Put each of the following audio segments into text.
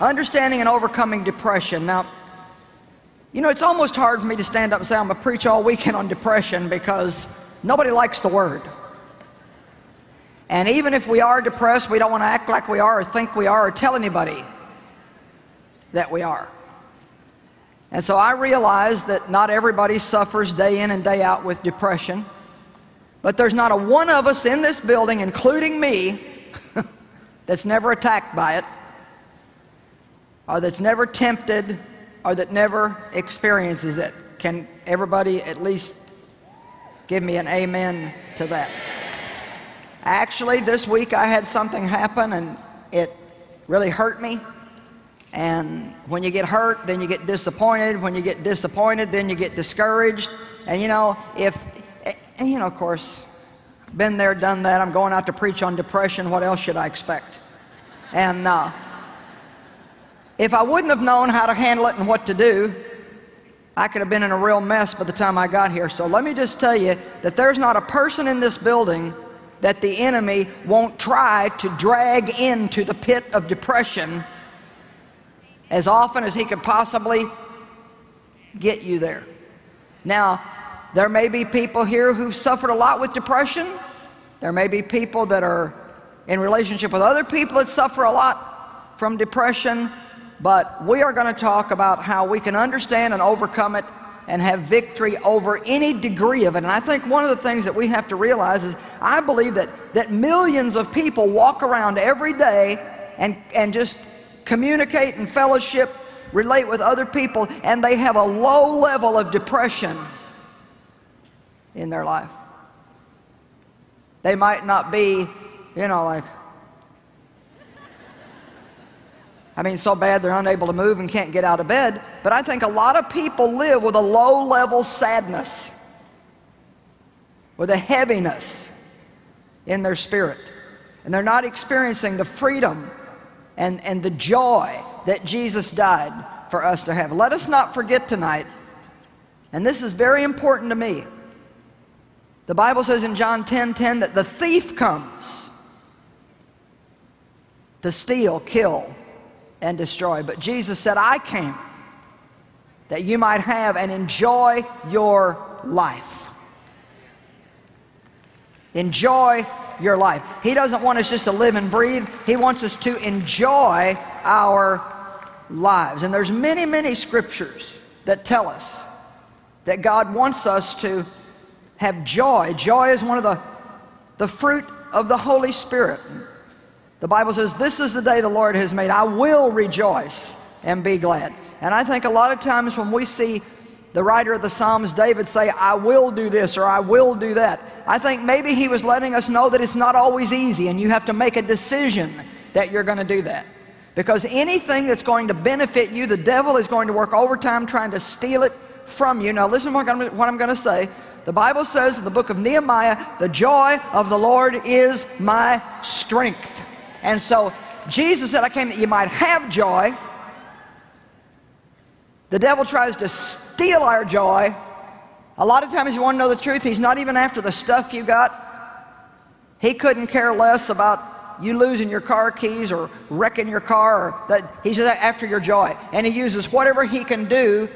understanding and overcoming depression. Now, you know, it's almost hard for me to stand up and say I'm going to preach all weekend on depression because nobody likes the word. And even if we are depressed, we don't want to act like we are or think we are or tell anybody that we are. And so I realize that not everybody suffers day in and day out with depression. But there's not a one of us in this building, including me, that's never attacked by it, or that's never tempted, or that never experiences it. Can everybody at least give me an amen to that? Actually, this week I had something happen and it really hurt me. And when you get hurt, then you get disappointed. When you get disappointed, then you get discouraged. And you know, if, you know, of course, been there, done that. I'm going out to preach on depression. What else should I expect? And uh, if I wouldn't have known how to handle it and what to do, I could have been in a real mess by the time I got here. So let me just tell you that there's not a person in this building that the enemy won't try to drag into the pit of depression as often as he could possibly get you there. Now, there may be people here who've suffered a lot with depression. There may be people that are in relationship with other people that suffer a lot from depression. But we are going to talk about how we can understand and overcome it and have victory over any degree of it. And I think one of the things that we have to realize is I believe that, that millions of people walk around every day and, and just communicate and fellowship, relate with other people, and they have a low level of depression in their life. They might not be, you know, like, I mean, so bad they're unable to move and can't get out of bed. But I think a lot of people live with a low level sadness, with a heaviness in their spirit. And they're not experiencing the freedom and, and the joy that Jesus died for us to have. Let us not forget tonight, and this is very important to me. The Bible says in John 10 10 that the thief comes to steal, kill, and destroy. But Jesus said, I came that you might have and enjoy your life. Enjoy your life. He doesn't want us just to live and breathe. He wants us to enjoy our lives. And there's many, many scriptures that tell us that God wants us to have joy. Joy is one of the, the fruit of the Holy Spirit. The Bible says, This is the day the Lord has made. I will rejoice and be glad. And I think a lot of times when we see the writer of the Psalms, David, say, I will do this or I will do that, I think maybe he was letting us know that it's not always easy and you have to make a decision that you're going to do that. Because anything that's going to benefit you, the devil is going to work overtime trying to steal it from you. Now, listen to what I'm, going to say. The Bible says in the book of Nehemiah, the joy of the Lord is my strength. And so Jesus said, I came that you might have joy. The devil tries to steal our joy. A lot of times you want to know the truth, he's not even after the stuff you got. He couldn't care less about you losing your car keys or wrecking your car or that he's after your joy. And he uses whatever he can do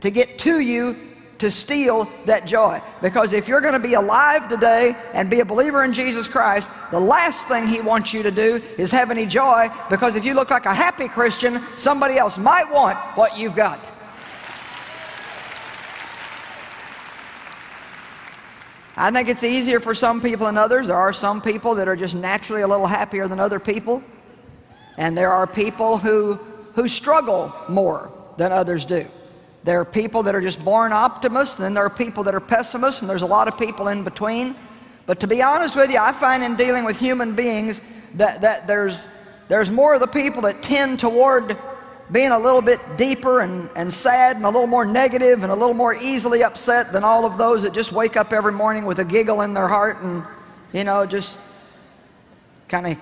to get to you to steal that joy. Because if you're going to be alive today and be a believer in Jesus Christ, the last thing He wants you to do is have any joy because if you look like a happy Christian, somebody else might want what you've got. I think it's easier for some people than others. There are some people that are just naturally a little happier than other people. And there are people who, who struggle more than others do. There are people that are just born optimists, and then there are people that are pessimists, and there's a lot of people in between. But to be honest with you, I find in dealing with human beings that, that there's, there's more of the people that tend toward being a little bit deeper and, and sad and a little more negative and a little more easily upset than all of those that just wake up every morning with a giggle in their heart and, you know, just kind of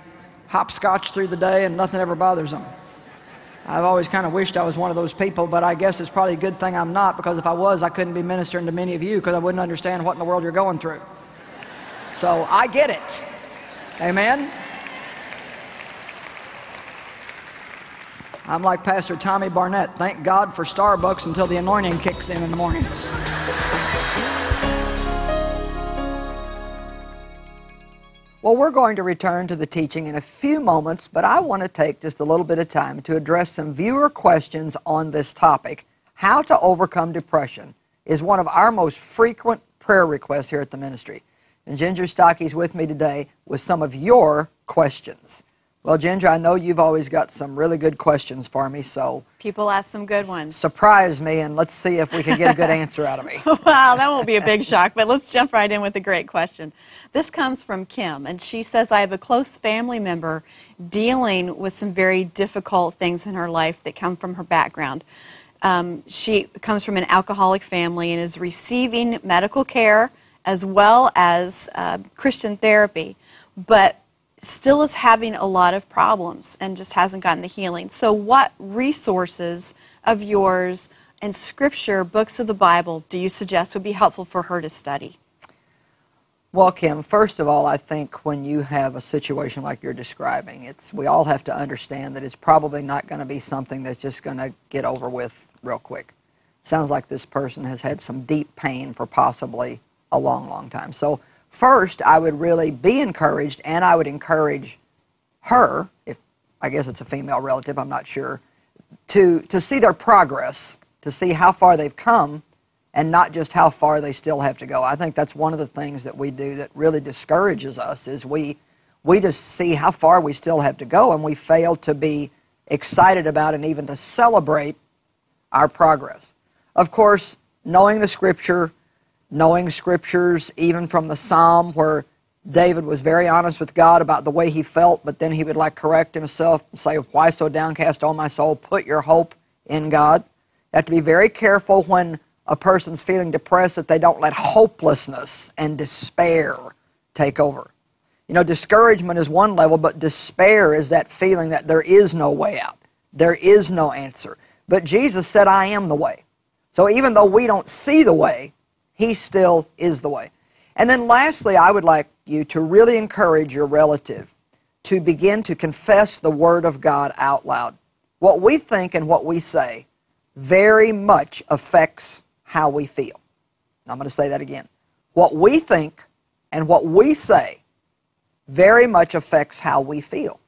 hopscotch through the day and nothing ever bothers them. I've always kind of wished I was one of those people, but I guess it's probably a good thing I'm not because if I was, I couldn't be ministering to many of you because I wouldn't understand what in the world you're going through. So I get it. Amen? I'm like Pastor Tommy Barnett. Thank God for Starbucks until the anointing kicks in in the mornings. Well, we're going to return to the teaching in a few moments, but I want to take just a little bit of time to address some viewer questions on this topic. How to overcome depression is one of our most frequent prayer requests here at the ministry. And Ginger Stache's with me today with some of your questions. Well, Ginger, I know you've always got some really good questions for me, so. People ask some good ones. Surprise me, and let's see if we can get a good answer out of me. wow, that won't be a big shock, but let's jump right in with a great question. This comes from Kim, and she says, I have a close family member dealing with some very difficult things in her life that come from her background. Um, she comes from an alcoholic family and is receiving medical care as well as uh, Christian therapy, but still is having a lot of problems and just hasn't gotten the healing. So, what resources of yours and scripture, books of the Bible, do you suggest would be helpful for her to study? Well, Kim, first of all, I think when you have a situation like you're describing, it's we all have to understand that it's probably not going to be something that's just going to get over with real quick. Sounds like this person has had some deep pain for possibly a long, long time. So first I would really be encouraged and I would encourage her, if I guess it's a female relative, I'm not sure, to, to see their progress, to see how far they've come and not just how far they still have to go. I think that's one of the things that we do that really discourages us is we, we just see how far we still have to go and we fail to be excited about and even to celebrate our progress. Of course, knowing the scripture, knowing scriptures, even from the Psalm where David was very honest with God about the way he felt, but then he would like correct himself and say, Why so downcast, O my soul? Put your hope in God. You have to be very careful when a person's feeling depressed that they don't let hopelessness and despair take over. You know, discouragement is one level, but despair is that feeling that there is no way out, there is no answer. But Jesus said, I am the way. So even though we don't see the way, he still is the way. And then lastly, I would like you to really encourage your relative to begin to confess the Word of God out loud. What we think and what we say very much affects how we feel. I'm going to say that again. What we think and what we say very much affects how we feel.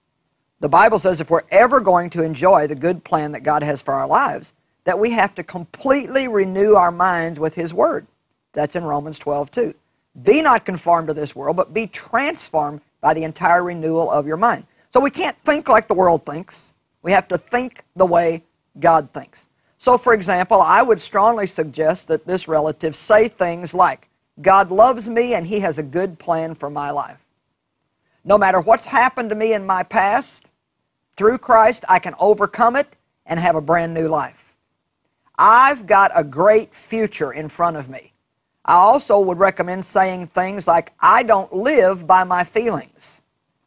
The Bible says if we're ever going to enjoy the good plan that God has for our lives, that we have to completely renew our minds with His Word. That's in Romans 12, 2. Be not conformed to this world, but be transformed by the entire renewal of your mind. So we can't think like the world thinks. We have to think the way God thinks. So, for example, I would strongly suggest that this relative say things like, God loves me and He has a good plan for my life. No matter what's happened to me in my past, through Christ, I can overcome it and have a brand new life. I've got a great future in front of me. I also would recommend saying things like, I don't live by my feelings.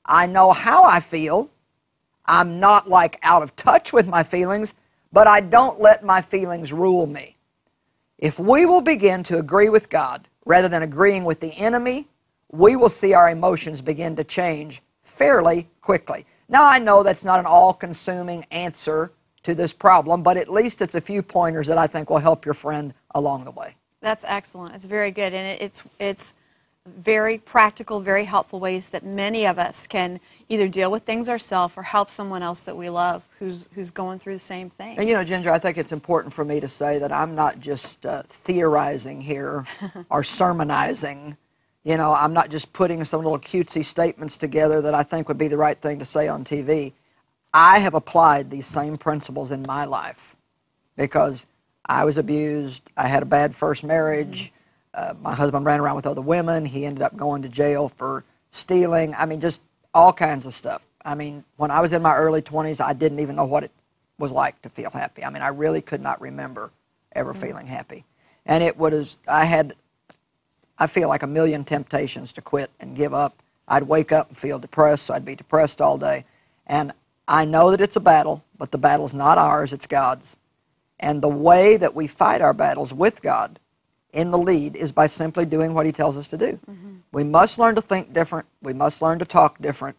I know how I feel. I'm not like out of touch with my feelings, but I don't let my feelings rule me. If we will begin to agree with God rather than agreeing with the enemy, we will see our emotions begin to change fairly quickly. Now, I know that's not an all consuming answer to this problem, but at least it's a few pointers that I think will help your friend along the way. That's excellent. It's very good, and it's it's very practical, very helpful ways that many of us can either deal with things ourselves or help someone else that we love who's who's going through the same thing. And you know, Ginger, I think it's important for me to say that I'm not just uh, theorizing here or sermonizing. You know, I'm not just putting some little cutesy statements together that I think would be the right thing to say on TV. I have applied these same principles in my life because I was abused. I had a bad first marriage. Uh, my husband ran around with other women. He ended up going to jail for stealing. I mean, just all kinds of stuff. I mean, when I was in my early 20s, I didn't even know what it was like to feel happy. I mean, I really could not remember ever mm-hmm. feeling happy. And it was, I had, I feel like a million temptations to quit and give up. I'd wake up and feel depressed, so I'd be depressed all day. And I know that it's a battle, but the battle's not ours, it's God's. And the way that we fight our battles with God in the lead is by simply doing what He tells us to do. Mm-hmm. We must learn to think different. We must learn to talk different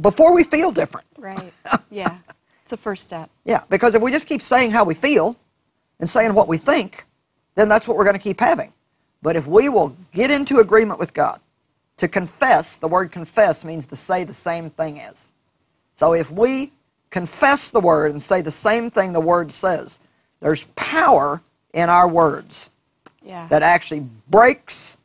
before we feel different. Right. Yeah. It's the first step. Yeah, because if we just keep saying how we feel and saying what we think, then that's what we're going to keep having. But if we will get into agreement with God, to confess, the word confess means to say the same thing as. So if we confess the word and say the same thing the word says, there's power in our words Yeah. that actually breaks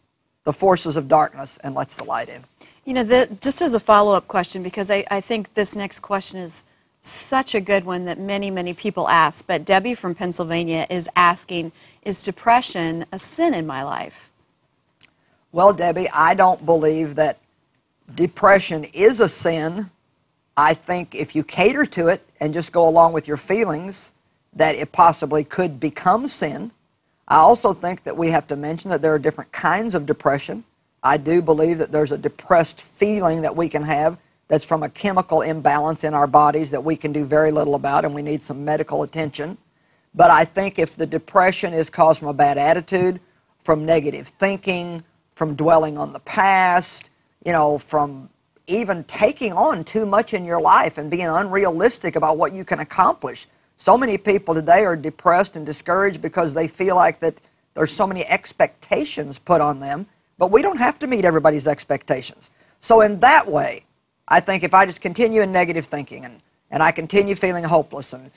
the forces of darkness and lets the light in. You know, the, just as a follow up question, because I, I think this next question is such a good one that many, many people ask. But Debbie from Pennsylvania is asking Is depression a sin in my life? Well, Debbie, I don't believe that depression is a sin. I think if you cater to it and just go along with your feelings, that it possibly could become sin. I also think that we have to mention that there are different kinds of depression. I do believe that there's a depressed feeling that we can have that's from a chemical imbalance in our bodies that we can do very little about and we need some medical attention. But I think if the depression is caused from a bad attitude, from negative thinking, from dwelling on the past, you know, from even taking on too much in your life and being unrealistic about what you can accomplish. So many people today are depressed and discouraged because they feel like that there's so many expectations put on them, but we don't have to meet everybody's expectations. So in that way, I think if I just continue in negative thinking and, and I continue feeling hopeless and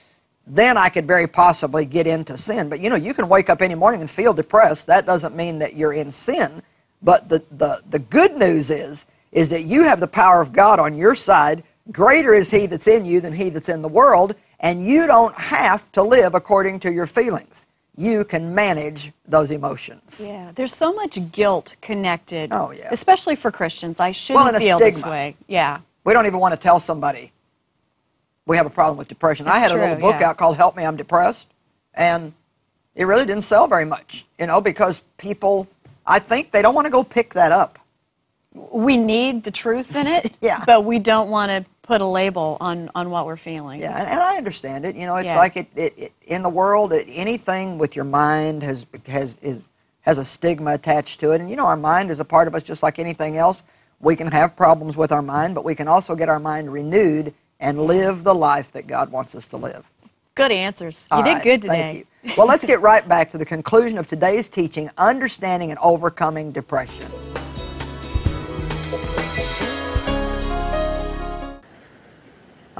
then I could very possibly get into sin. But you know, you can wake up any morning and feel depressed. That doesn't mean that you're in sin. But the, the, the good news is, is that you have the power of God on your side. Greater is He that's in you than He that's in the world. And you don't have to live according to your feelings. You can manage those emotions. Yeah, there's so much guilt connected. Oh, yeah. Especially for Christians. I shouldn't a feel this way. Yeah. We don't even want to tell somebody we have a problem with depression. I It's had a little book yeah. out called Help Me, I'm Depressed. And it really didn't sell very much, you know, because people, I think they don't want to go pick that up. We need the truth in it, Yeah. but we don't want to put a label on, on what we're feeling. Yeah, and, and I understand it. You know, it's Yeah. like it, it, it in the world. It, anything with your mind has has is has a stigma attached to it. And you know, our mind is a part of us, just like anything else. We can have problems with our mind, but we can also get our mind renewed and live the life that God wants us to live. Good answers. You All did right, good thank today. you. Well, let's get right back to the conclusion of today's teaching: understanding and overcoming depression.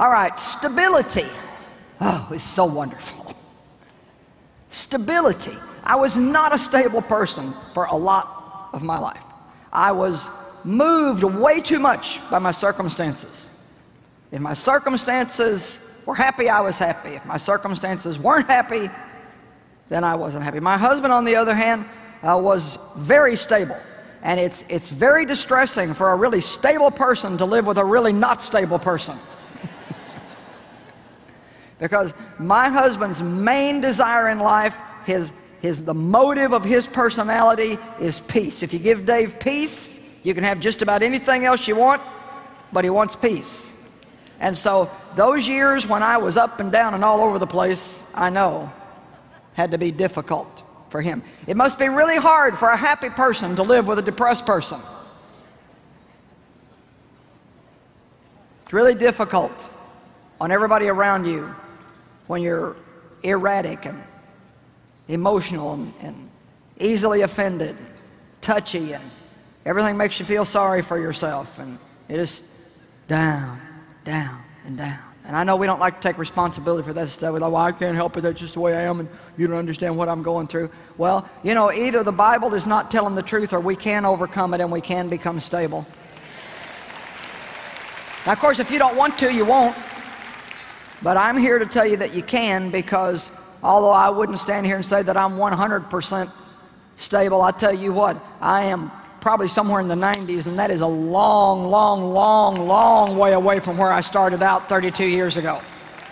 All right, stability. Oh, it's so wonderful. Stability. I was not a stable person for a lot of my life. I was moved way too much by my circumstances. If my circumstances were happy, I was happy. If my circumstances weren't happy, then I wasn't happy. My husband, on the other hand, uh, was very stable. And it's, it's very distressing for a really stable person to live with a really not stable person. Because my husband's main desire in life, his, his, the motive of his personality is peace. If you give Dave peace, you can have just about anything else you want, but he wants peace. And so those years when I was up and down and all over the place, I know, had to be difficult for him. It must be really hard for a happy person to live with a depressed person. It's really difficult on everybody around you when you're erratic and emotional and, and easily offended, and touchy, and everything makes you feel sorry for yourself. And it is down, down, and down. And I know we don't like to take responsibility for that stuff. We're like, well, I can't help it. That's just the way I am, and you don't understand what I'm going through. Well, you know, either the Bible is not telling the truth or we can overcome it and we can become stable. Now, of course, if you don't want to, you won't. But I'm here to tell you that you can because although I wouldn't stand here and say that I'm 100% stable, I tell you what, I am probably somewhere in the 90s, and that is a long, long, long, long way away from where I started out 32 years ago.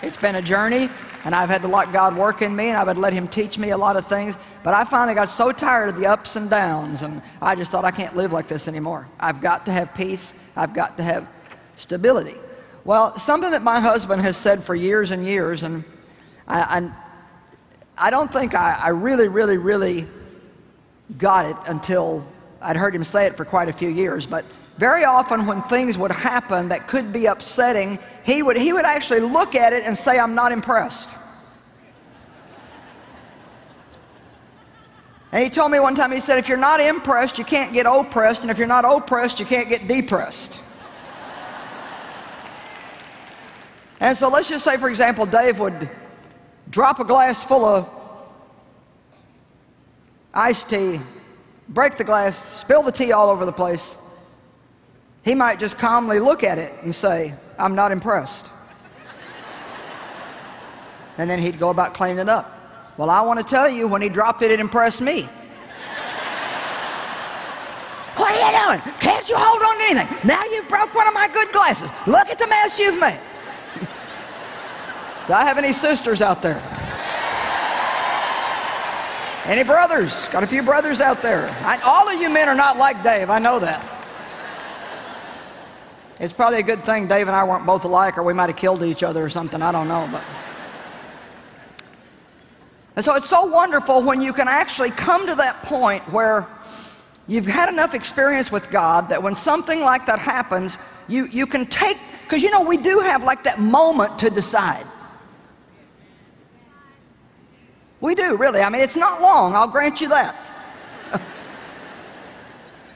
It's been a journey, and I've had to let God work in me, and I've had to let Him teach me a lot of things. But I finally got so tired of the ups and downs, and I just thought I can't live like this anymore. I've got to have peace. I've got to have stability. Well, something that my husband has said for years and years, and I, I, I don't think I, I really, really, really got it until I'd heard him say it for quite a few years, but very often when things would happen that could be upsetting, he would, he would actually look at it and say, I'm not impressed. And he told me one time, he said, if you're not impressed, you can't get oppressed, and if you're not oppressed, you can't get depressed. And so let's just say, for example, Dave would drop a glass full of iced tea, break the glass, spill the tea all over the place. He might just calmly look at it and say, I'm not impressed. and then he'd go about cleaning it up. Well, I want to tell you, when he dropped it, it impressed me. what are you doing? Can't you hold on to anything? Now you've broke one of my good glasses. Look at the mess you've made. Do I have any sisters out there? Any brothers? Got a few brothers out there. I, all of you men are not like Dave. I know that. It's probably a good thing Dave and I weren't both alike, or we might have killed each other or something. I don't know, but. And so it's so wonderful when you can actually come to that point where you've had enough experience with God that when something like that happens, you, you can take, because you know, we do have like that moment to decide. We do, really. I mean, it's not long, I'll grant you that.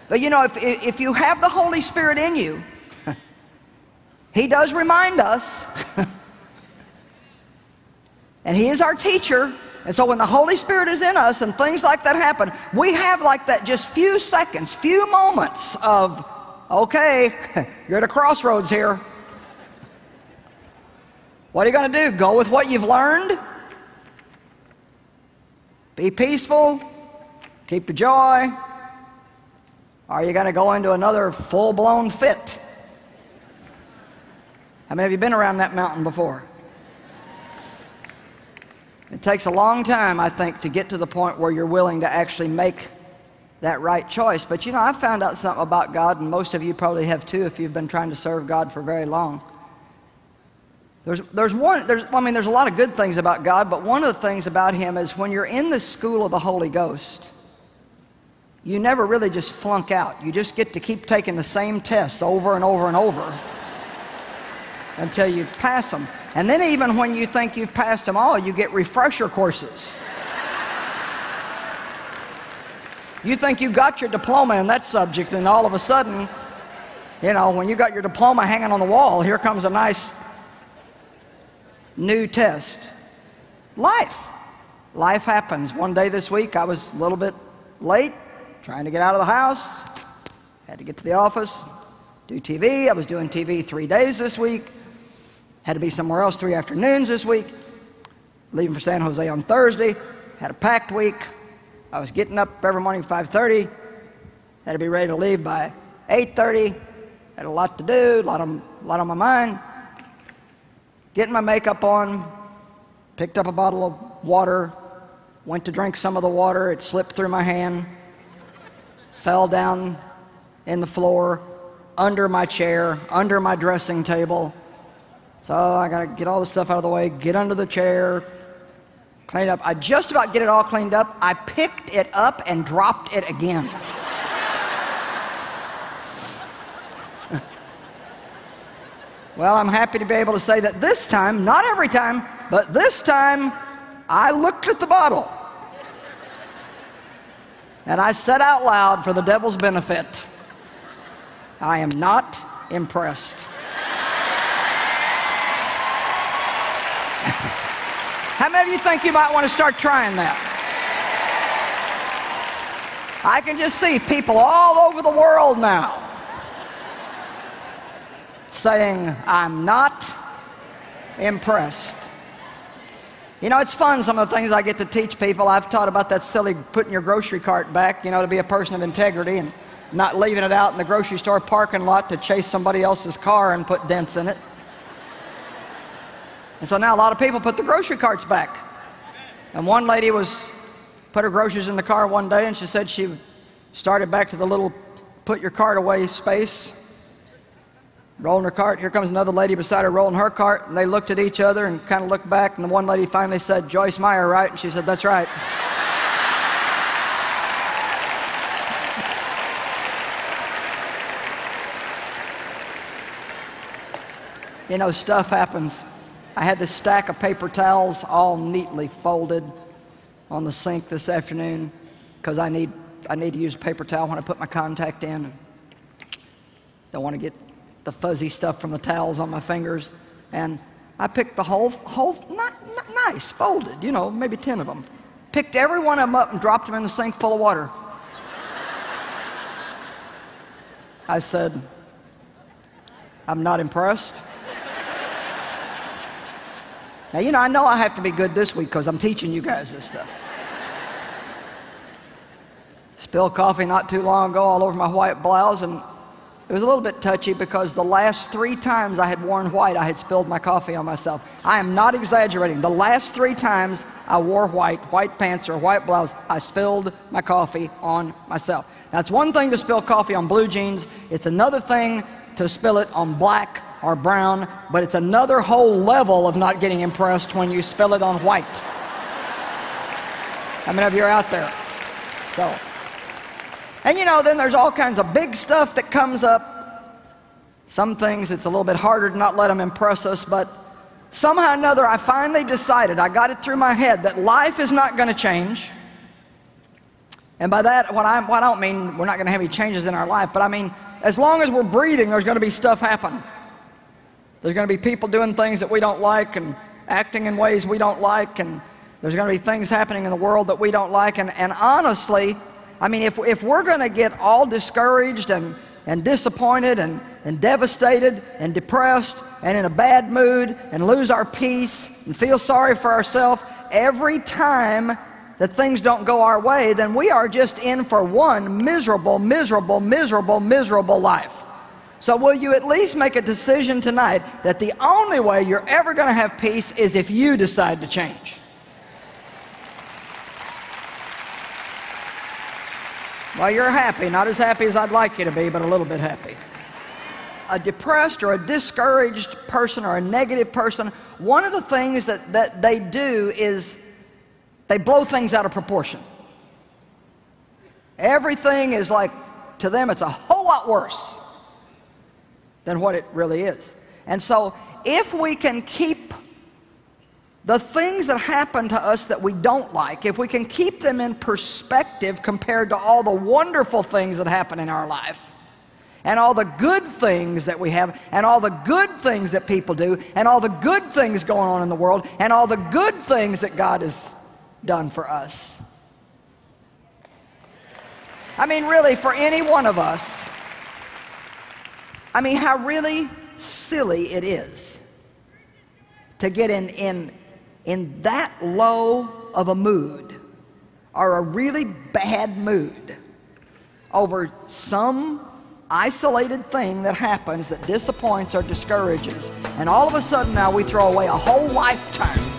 but you know, if, if you have the Holy Spirit in you, He does remind us, and He is our teacher, and so when the Holy Spirit is in us and things like that happen, we have like that just few seconds, few moments of, okay, you're at a crossroads here. What are you going to do? Go with what you've learned? Be peaceful? Keep your joy? Are you going to go into another full-blown fit? How many of you been around that mountain before? It takes a long time, I think, to get to the point where you're willing to actually make that right choice. But you know, I found out something about God, and most of you probably have too if you've been trying to serve God for very long. There's, there's one, there's, I mean, there's a lot of good things about God, but one of the things about Him is when you're in the school of the Holy Ghost, you never really just flunk out. You just get to keep taking the same tests over and over and over until you pass them. And then even when you think you've passed them all, you get refresher courses. You think you got your diploma in that subject, and all of a sudden, you know, when you got your diploma hanging on the wall, here comes a nice new test. Life. Life happens. One day this week, I was a little bit late, trying to get out of the house. Had to get to the office, do TV. I was doing TV three days this week. Had to be somewhere else three afternoons this week. Leaving for San Jose on Thursday. Had a packed week. I was getting up every morning 5.30. Had to be ready to leave by 8.30. Had a lot to do, a lot, of, a lot on my mind. Getting my makeup on. Picked up a bottle of water. Went to drink some of the water. It slipped through my hand. Fell down in the floor, under my chair, under my dressing table so I got to get all the stuff out of the way, get under the chair, clean up. I just about get it all cleaned up. I picked it up and dropped it again. Well, I'm happy to be able to say that this time, not every time, but this time, I looked at the bottle. And I said out loud for the devil's benefit, I am not impressed. How many of you think you might want to start trying that? I can just see people all over the world now saying, I'm not impressed. You know, it's fun, some of the things I get to teach people. I've taught about that silly putting your grocery cart back, you know, to be a person of integrity and not leaving it out in the grocery store parking lot to chase somebody else's car and put dents in it. And so now a lot of people put the grocery carts back. And one lady was put her groceries in the car one day and she said she started back to the little put your cart away space, rolling her cart. Here comes another lady beside her rolling her cart. And they looked at each other and kind of looked back. And the one lady finally said, Joyce Meyer, right? And she said, That's right. you know, stuff happens. I had this stack of paper towels all neatly folded on the sink this afternoon because I need, I need to use a paper towel when I put my contact in. Don't want to get the fuzzy stuff from the towels on my fingers. And I picked the whole, whole not, not nice, folded, you know, maybe 10 of them. Picked every one of them up and dropped them in the sink full of water. I said, I'm not impressed. Now, you know, I know I have to be good this week because I'm teaching you guys this stuff. Spilled coffee not too long ago all over my white blouse, and it was a little bit touchy because the last three times I had worn white, I had spilled my coffee on myself. I am not exaggerating. The last three times I wore white, white pants or white blouse, I spilled my coffee on myself. Now, it's one thing to spill coffee on blue jeans, it's another thing to spill it on black or brown, but it's another whole level of not getting impressed when you spill it on white. How many of you are out there? So, and you know, then there's all kinds of big stuff that comes up. Some things it's a little bit harder to not let them impress us, but somehow or another I finally decided, I got it through my head, that life is not going to change. And by that, what I, what I don't mean we're not going to have any changes in our life, but I mean, as long as we're breathing, there's going to be stuff happen. There's going to be people doing things that we don't like and acting in ways we don't like, and there's going to be things happening in the world that we don't like. And, and honestly, I mean, if, if we're going to get all discouraged and, and disappointed and, and devastated and depressed and in a bad mood and lose our peace and feel sorry for ourselves every time that things don't go our way, then we are just in for one miserable, miserable, miserable, miserable life. So, will you at least make a decision tonight that the only way you're ever going to have peace is if you decide to change? Well, you're happy, not as happy as I'd like you to be, but a little bit happy. A depressed or a discouraged person or a negative person, one of the things that, that they do is they blow things out of proportion. Everything is like, to them, it's a whole lot worse than what it really is. And so, if we can keep the things that happen to us that we don't like, if we can keep them in perspective compared to all the wonderful things that happen in our life, and all the good things that we have, and all the good things that people do, and all the good things going on in the world, and all the good things that God has done for us. I mean, really, for any one of us, I mean, how really silly it is to get in, in in that low of a mood or a really bad mood over some isolated thing that happens that disappoints or discourages, and all of a sudden now we throw away a whole lifetime